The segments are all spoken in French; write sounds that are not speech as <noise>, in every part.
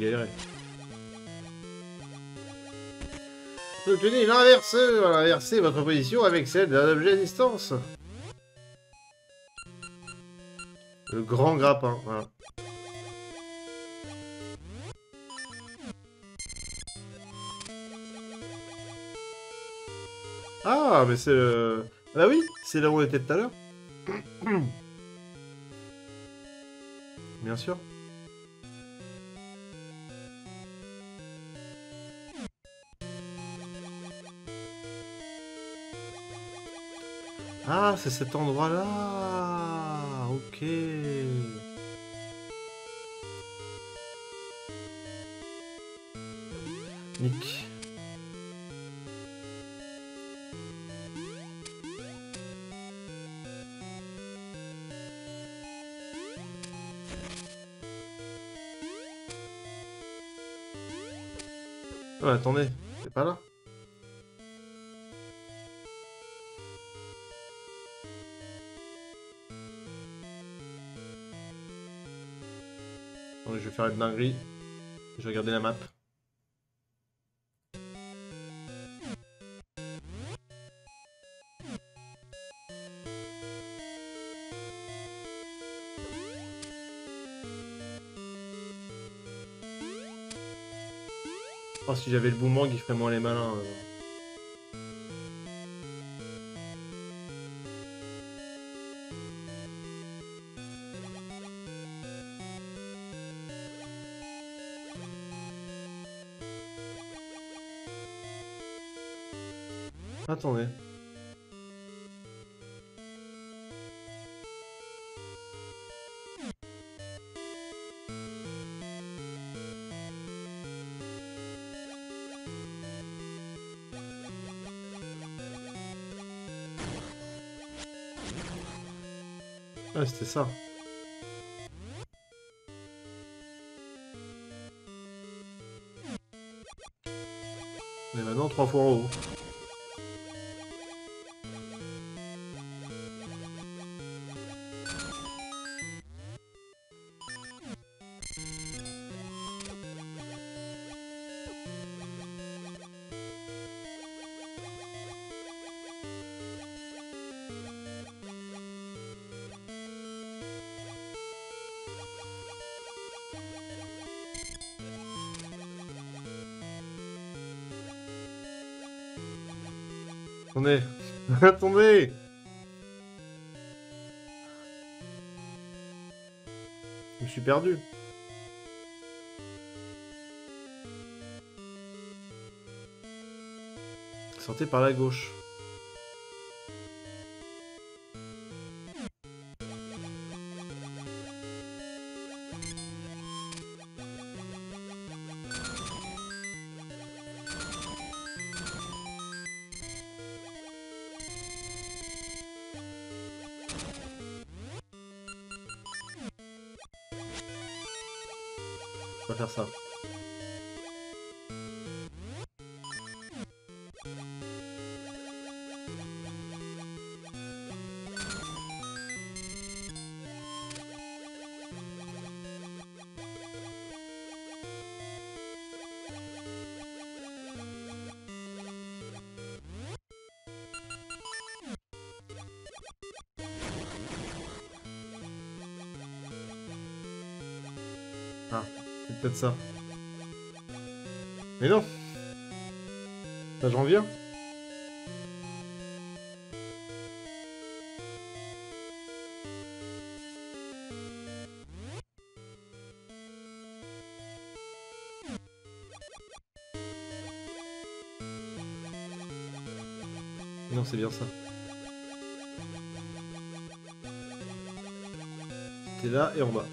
Galéré. Obtenez votre position avec celle d'un objet à distance. Le grand grappin, voilà. Ah, mais c'est le... Ah oui, c'est là où on était tout à l'heure. <coughs> Bien sûr. Ah, c'est cet endroit-là. Ok. Nick. Attendez, c'est pas là? Faire une dinguerie. Je vais la map. Oh, si j'avais le boomerang, il ferait moins les malins. euh. Attendez. Ah, c'était ça. Mais maintenant, trois fois en haut. Attendez. <laughs> Attendez. Je me suis perdu. Sortez par la gauche. Ah, c'est peut-être ça. Mais non Ça, j'en viens Non, c'est bien ça. C'était là et en bas.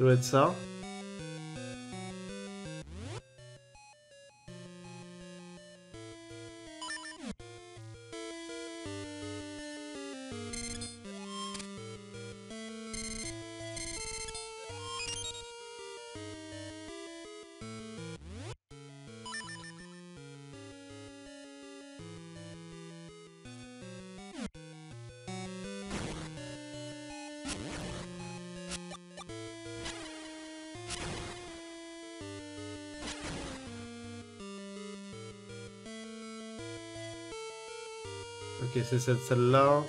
Ça doit être ça. Ok, c'est cette celle-là.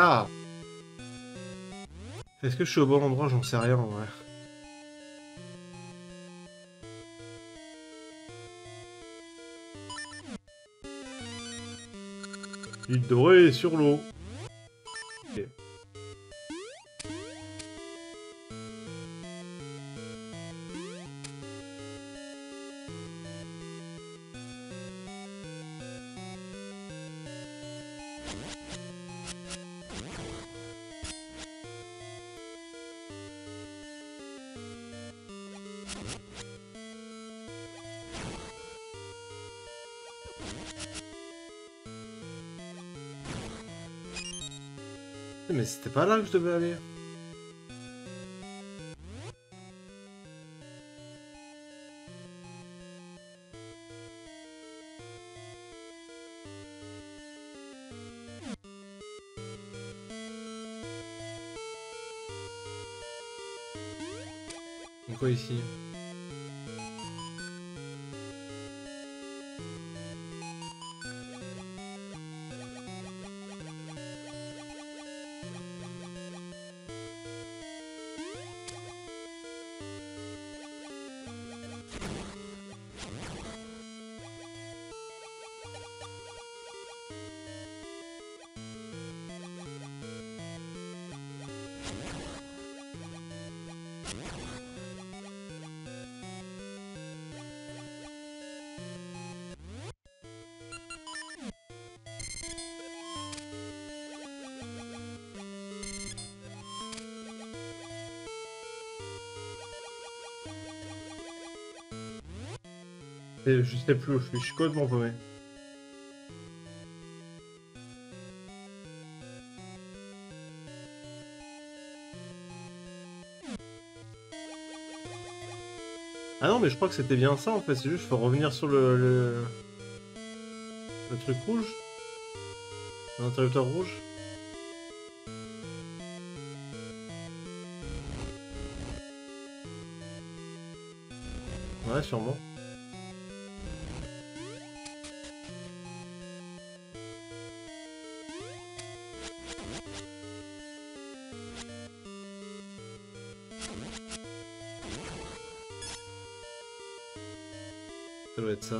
Ah Est-ce que je suis au bon endroit? J'en sais rien, ouais. Il doré sur l'eau. C'était pas là que je devais aller. Quoi ici Je sais plus où je suis, je suis complètement. Ah non, mais je crois que c'était bien ça en fait, c'est juste, faut revenir sur le... le truc rouge. L'interrupteur rouge. Ouais, sûrement. Ça doit être ça.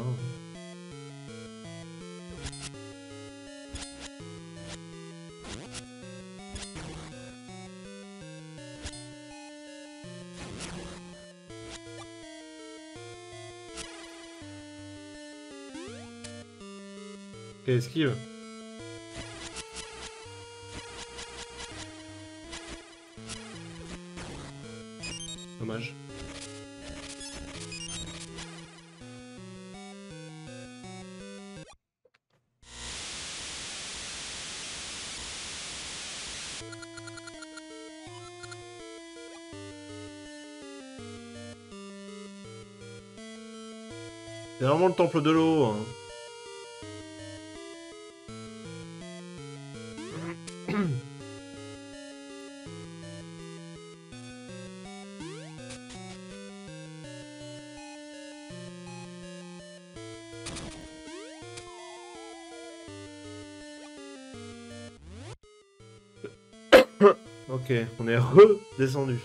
Ok, esquive. Dommage. vraiment le temple de l'eau. Hein. <coughs> ok, on est redescendu.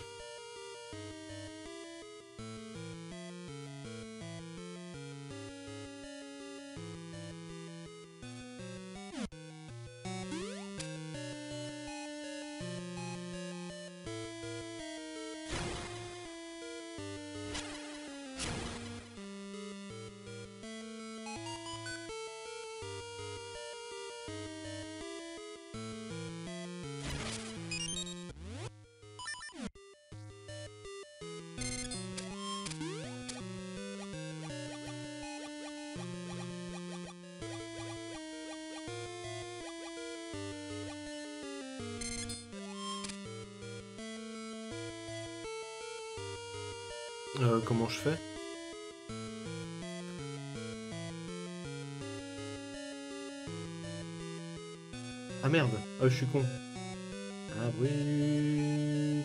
Ah je suis con. Abruti.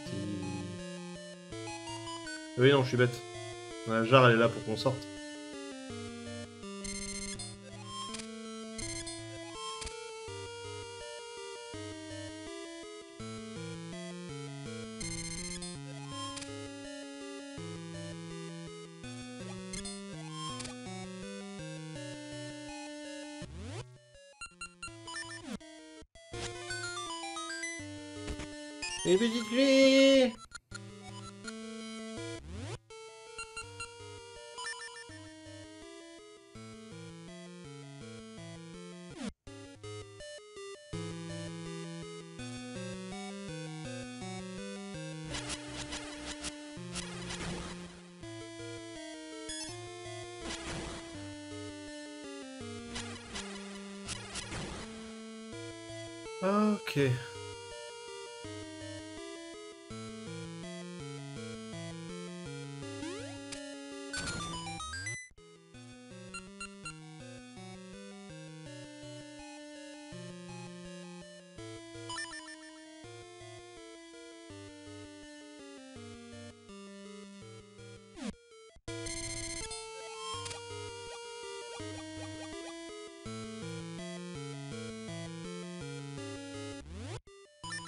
Oui non je suis bête. La jarre elle est là pour qu'on sorte. Une petite clé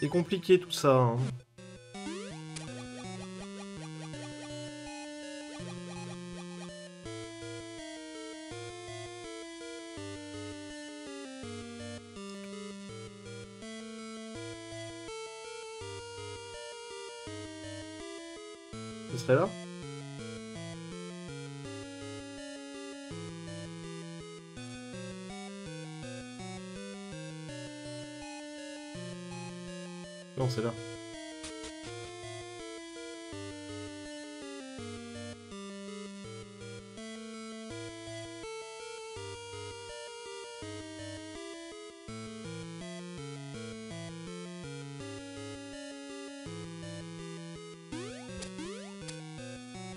C'est compliqué tout ça. hein. Non, c'est là.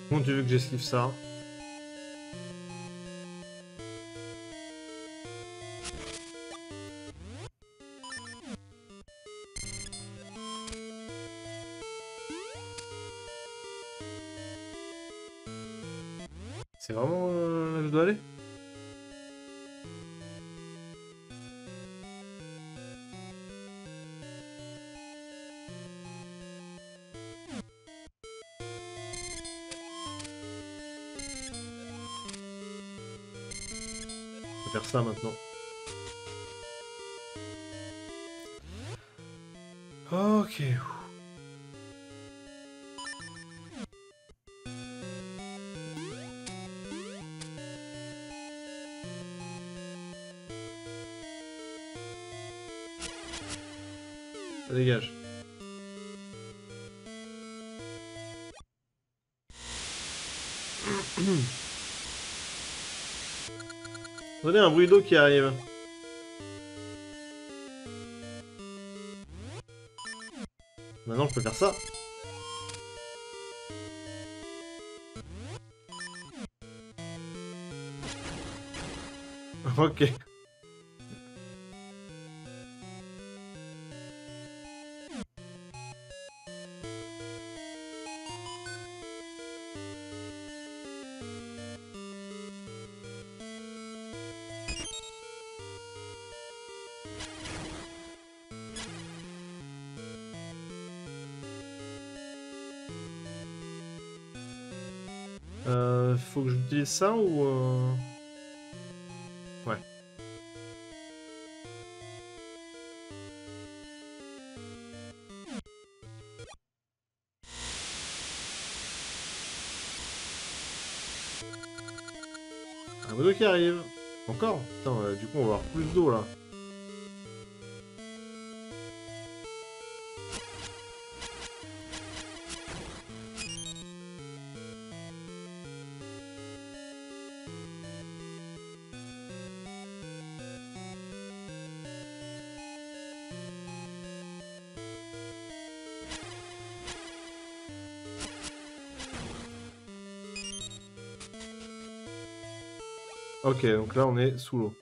Comment tu veux que j'esquive ça? C'est vraiment euh, là que je dois aller faire ça maintenant. Ok. Dégage. <coughs> Attendez, un bruit d'eau qui arrive. Maintenant, je peux faire ça. <laughs> Ok. Faut que j'utilise ça ou... euh, Ouais. Un bateau qui arrive. Encore? Putain, euh, du coup on va avoir plus d'eau là. Ok, donc là on est sous l'eau.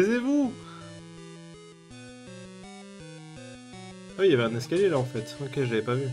Taisez-vous Ah oui, il y avait un escalier là en fait. Ok, je l'avais pas vu.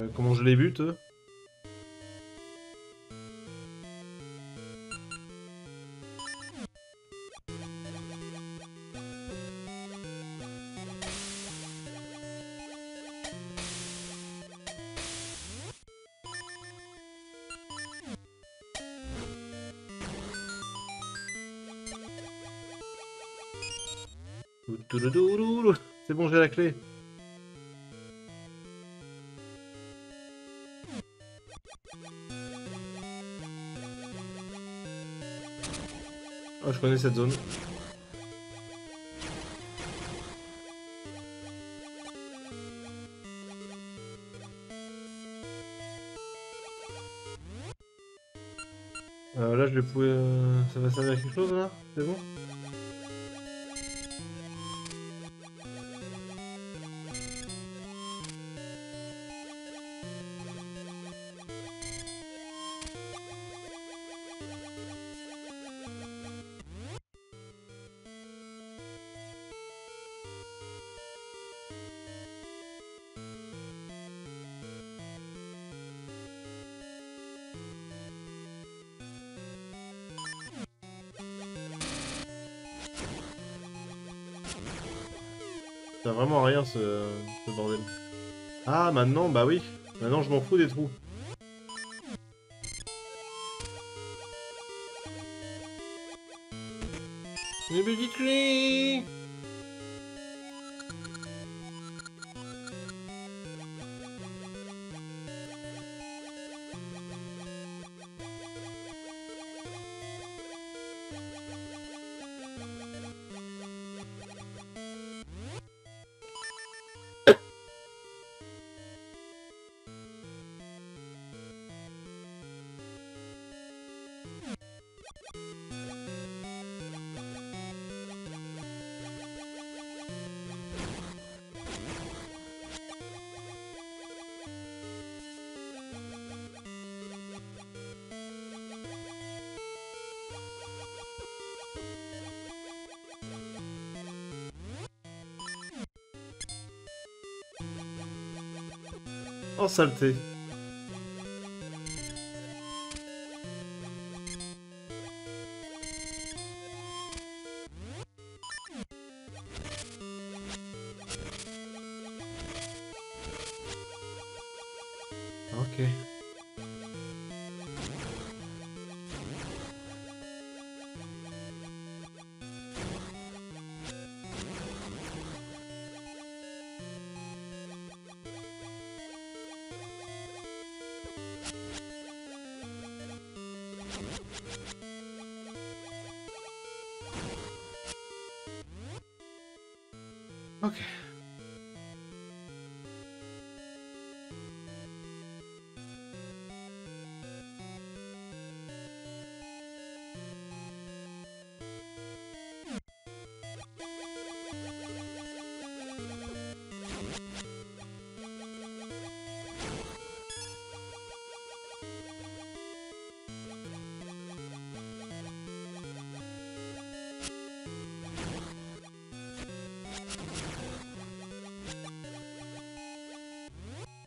Euh, comment je les bute. C'est bon, j'ai la clé. Je connais cette zone. Euh, là, je vais pouvoir... euh, Ça va servir à quelque chose, là? C'est bon? Vraiment rien, ce, bordel. Ah, maintenant, bah oui. Maintenant, je m'en fous des trous. Une Oh, saleté.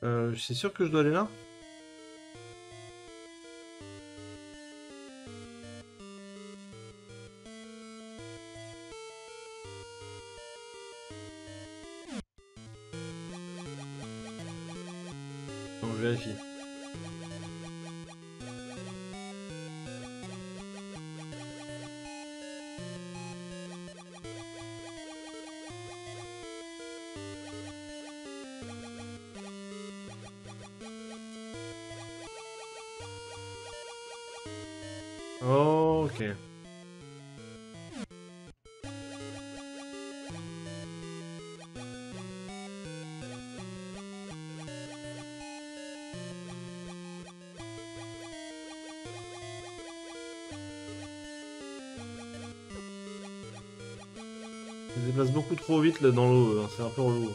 Euh, c'est sûr que je dois aller là? Je me déplace beaucoup trop vite là dans l'eau, hein, c'est un peu relou.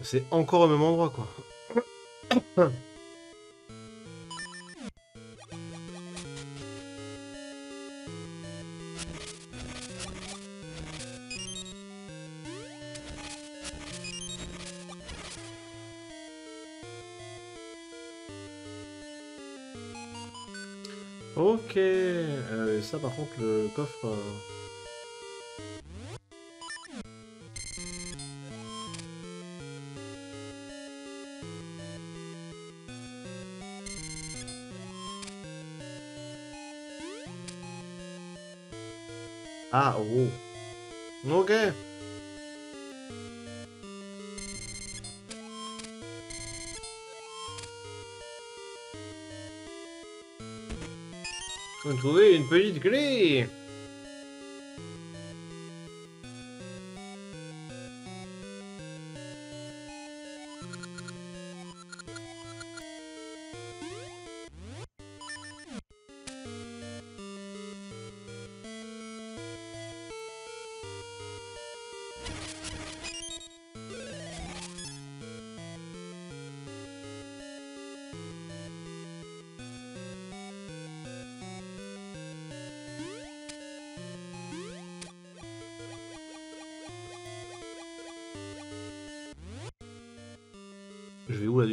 C'est encore au même endroit quoi. Contre le coffre... euh, Ah, oh. Ok. On a trouvé une petite clé?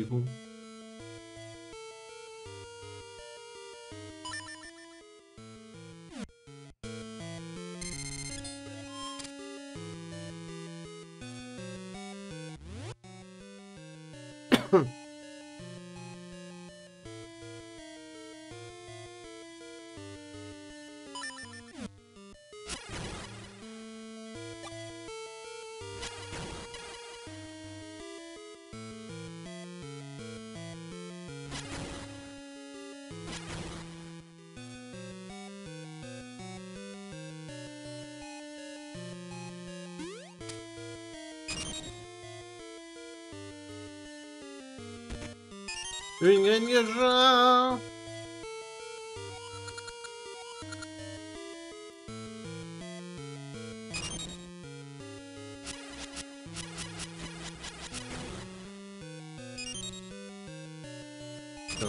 Je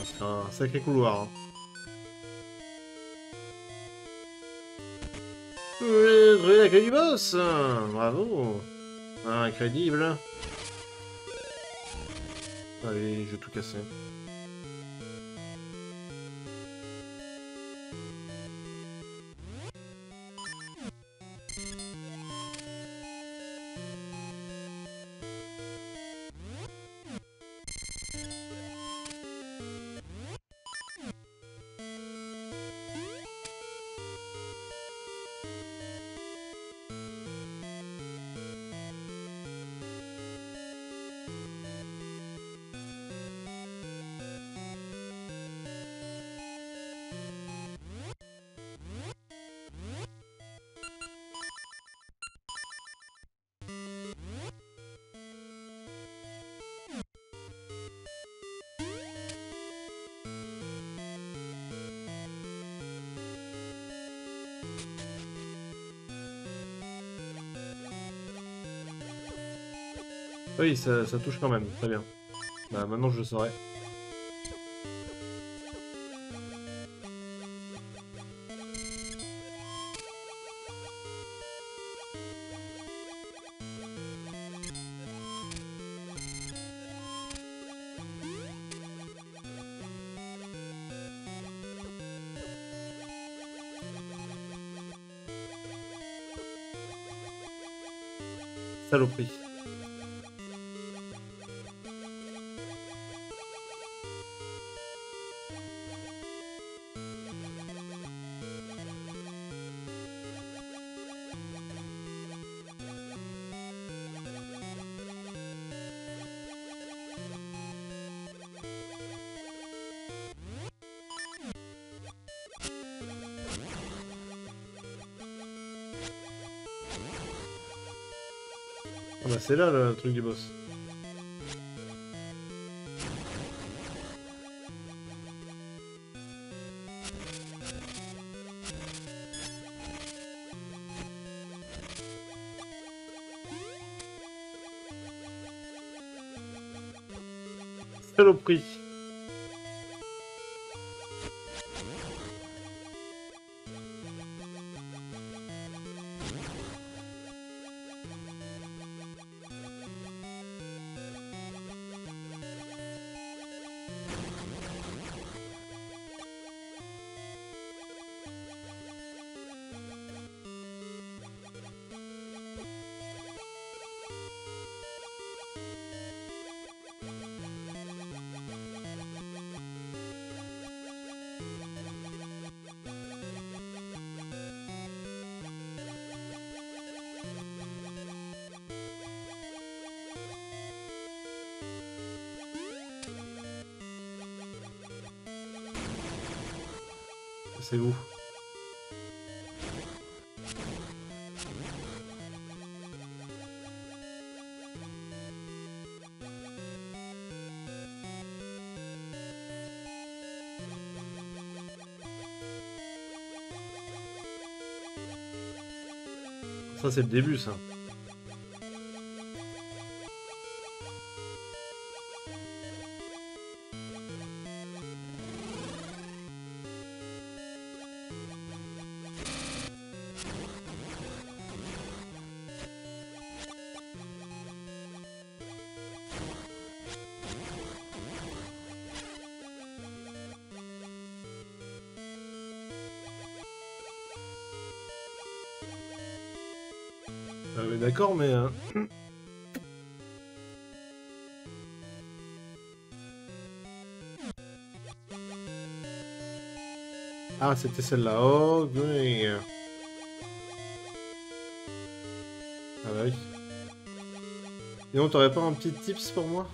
c'est un sacré couloir. Hein. Oui, trouvé la clé du boss Bravo Incrédible. Allez, je vais tout casser. Oui, ça, touche quand même, très bien. Bah maintenant je le saurai. Saloperie. C'est là le truc du boss. Saloperie. C'est vous. Ça c'est le début ça. Euh, D'accord, mais... euh, Ah, c'était celle-là. Oh, oui. Ah bah oui. Sinon, t'aurais pas un petit tips pour moi?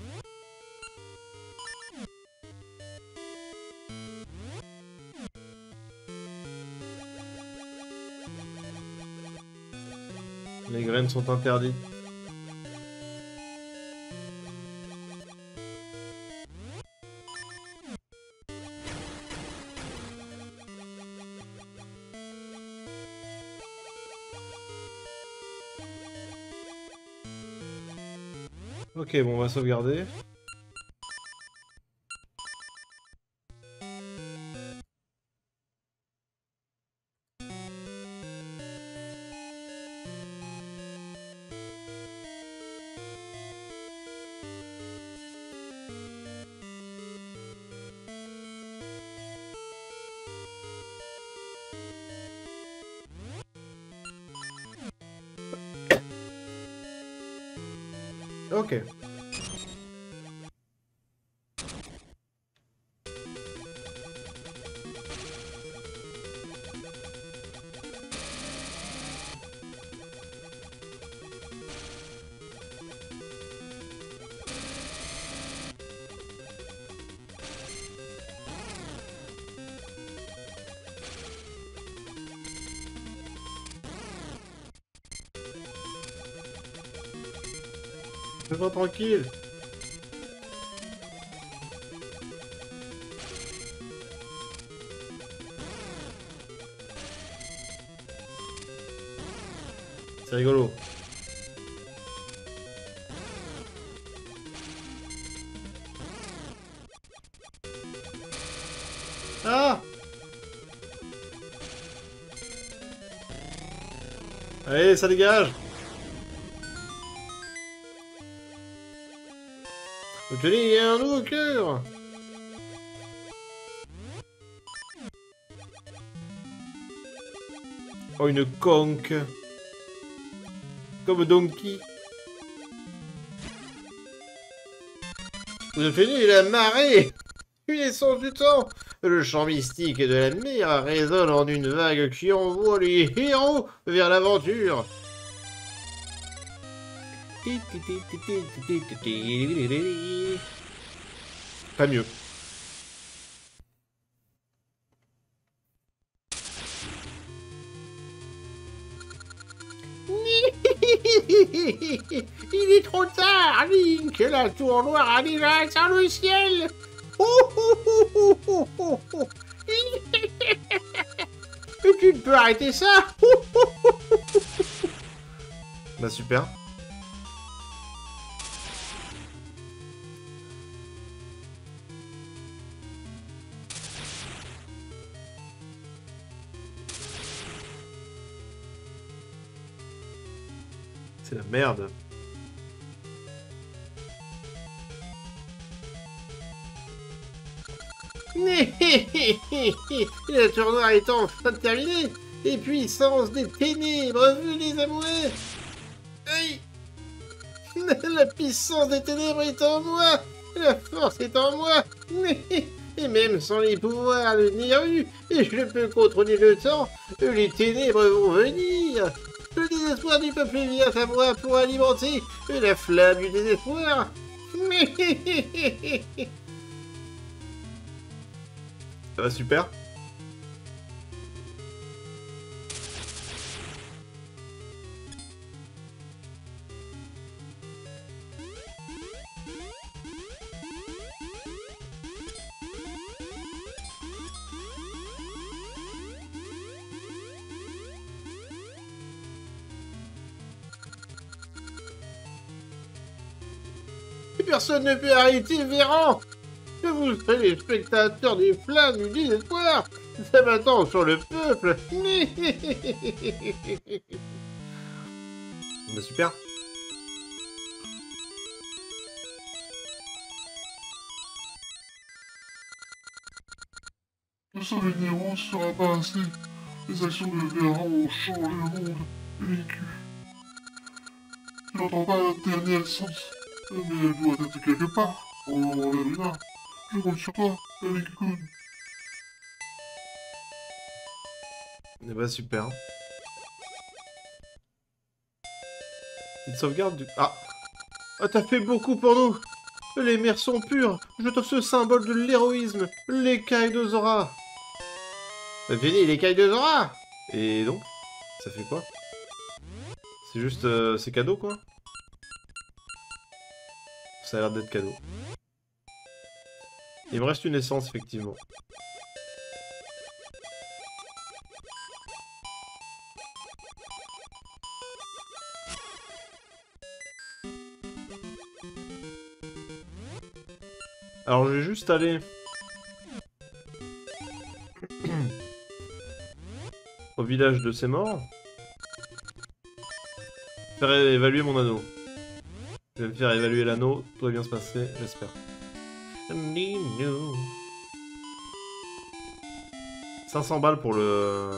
Sont interdites. Ok, bon, on va sauvegarder. Ok. Fais-moi tranquille. C'est rigolo. Ah Allez, ça dégage Tenez, y a un nouveau cœur. Oh, une conque. Comme Donkey. Vous fini la marée. Une essence du temps. Le chant mystique de la mer résonne en une vague qui envoie les héros vers l'aventure pas mieux. <laughs> Il est trop tard, Link La tour noire a déjà atteint le ciel <laughs> tu ne peux arrêter ça <laughs> Bah super. C'est la merde. <laughs> La tournoi est enfin terminée Et puissance des ténèbres, les amoureux. <laughs> La puissance des ténèbres est en moi. La force est en moi. <laughs> Et même sans les pouvoirs de Niru, je peux contrôler le temps, les ténèbres vont venir. le désespoir du peuple vient à moi pour alimenter la flamme du désespoir. <laughs> Ça va super. Personne ne peut arrêter Véran? Que vous serez les spectateurs des flammes du désespoir Ça m'attend sur le peuple <laughs> bah super Le seul ne sera pas assez. Les actions de Véran ont changé le monde. Vécu. Tu n'entends pas la dernière sens. Elle doit être quelque part. Oh, je compte sur toi, avec Kun. Eh bah super. Une sauvegarde du... Ah. Ah t'as fait beaucoup pour nous. Les mers sont pures. Je t'offre ce symbole de l'héroïsme. L'écaille de Zora T'as fini l'écaille de Zora Et donc? Ça fait quoi? C'est juste... Euh, c'est cadeau quoi? Ça a l'air d'être cadeau. Il me reste une essence, effectivement. Alors, je vais juste aller... au village de ces morts. Faire évaluer mon anneau. Je vais me faire évaluer l'anneau, tout va bien se passer, j'espère. 500 balles pour le,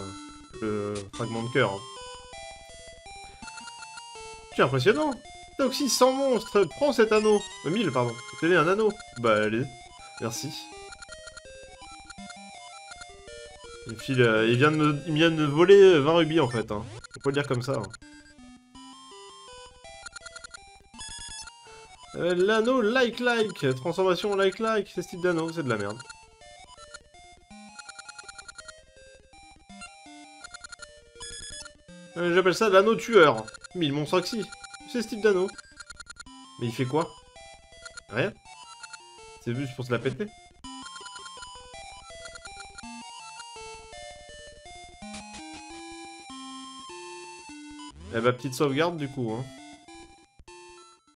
le fragment de cœur. C'est hein. impressionnant Toxie sans monstre, prends cet anneau. Euh, 1000, pardon. C'était un anneau. Bah, allez. Merci. Euh, il, vient de me, voler euh, 20 rubis en fait. Hein. On peut le dire comme ça. hein. Euh, L'anneau like-like. Transformation like-like. C'est ce type d'anneau, c'est de la merde. Euh, J'appelle ça l'anneau tueur. Mais il monstre oxy. C'est ce type d'anneau. Mais il fait quoi? Rien? C'est juste pour se la péter? Eh bah petite sauvegarde du coup. Hein.